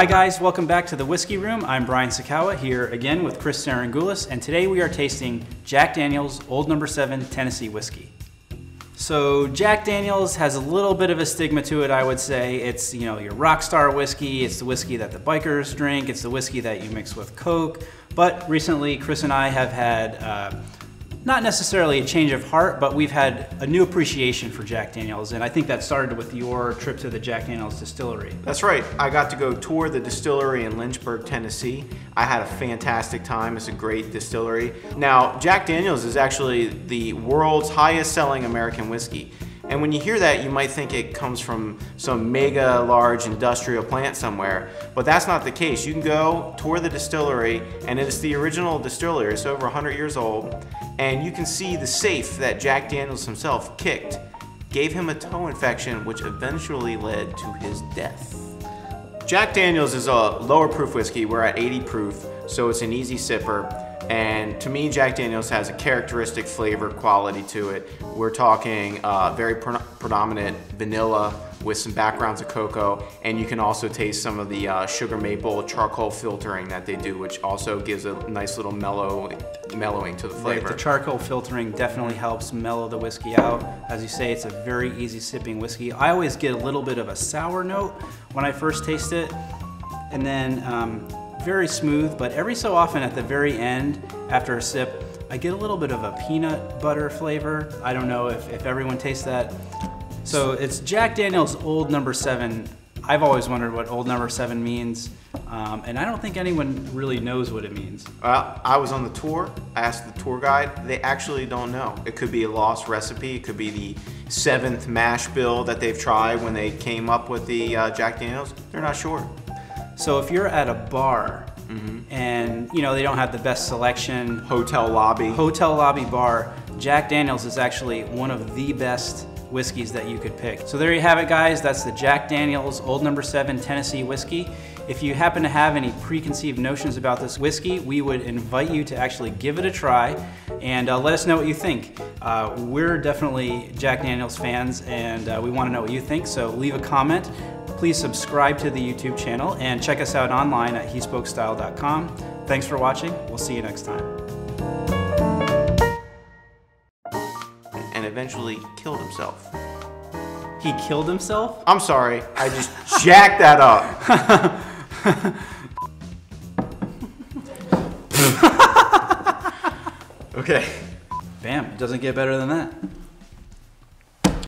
Hi guys, welcome back to the Whiskey Room. I'm Brian Sacawa here again with Chris Sarangoulis, and today we are tasting Jack Daniels Old Number 7 Tennessee Whiskey. So Jack Daniels has a little bit of a stigma to it, I would say. It's, you know, your rock star whiskey, it's the whiskey that the bikers drink, it's the whiskey that you mix with Coke. But recently, Chris and I have had uh, not necessarily a change of heart, but we've had a new appreciation for Jack Daniels, and I think that started with your trip to the Jack Daniels distillery. That's right. I got to go tour the distillery in Lynchburg, Tennessee. I had a fantastic time. It's a great distillery. Now, Jack Daniels is actually the world's highest selling American whiskey. And when you hear that, you might think it comes from some mega large industrial plant somewhere, but that's not the case. You can go tour the distillery, and it is the original distillery. It's over 100 years old, and you can see the safe that Jack Daniels himself kicked gave him a toe infection, which eventually led to his death. Jack Daniels is a lower proof whiskey. We're at 80 proof, so it's an easy sipper. And to me, Jack Daniels has a characteristic flavor quality to it. We're talking uh, very pre predominant vanilla with some backgrounds of cocoa, and you can also taste some of the uh, sugar maple charcoal filtering that they do, which also gives a nice little mellow, mellowing to the flavor. Right, the charcoal filtering definitely helps mellow the whiskey out. As you say, it's a very easy sipping whiskey. I always get a little bit of a sour note when I first taste it, and then um, very smooth, but every so often at the very end, after a sip, I get a little bit of a peanut butter flavor. I don't know if, if everyone tastes that. So it's Jack Daniel's Old Number 7. I've always wondered what Old Number 7 means, um, and I don't think anyone really knows what it means. Well, I was on the tour, I asked the tour guide, they actually don't know. It could be a lost recipe, it could be the seventh mash bill that they've tried when they came up with the uh, Jack Daniels. They're not sure. So if you're at a bar Mm-hmm. and you know they don't have the best selection, Hotel lobby. hotel lobby bar, Jack Daniels is actually one of the best whiskeys that you could pick. So there you have it guys, that's the Jack Daniels Old Number 7 Tennessee whiskey. If you happen to have any preconceived notions about this whiskey, we would invite you to actually give it a try and uh, let us know what you think. Uh, we're definitely Jack Daniels fans and uh, we want to know what you think, so leave a comment. Please subscribe to the YouTube channel and check us out online at hespokestyle.com. Thanks for watching. We'll see you next time. and eventually killed himself. He killed himself? I'm sorry, I just jacked that up. okay. Bam, it doesn't get better than that.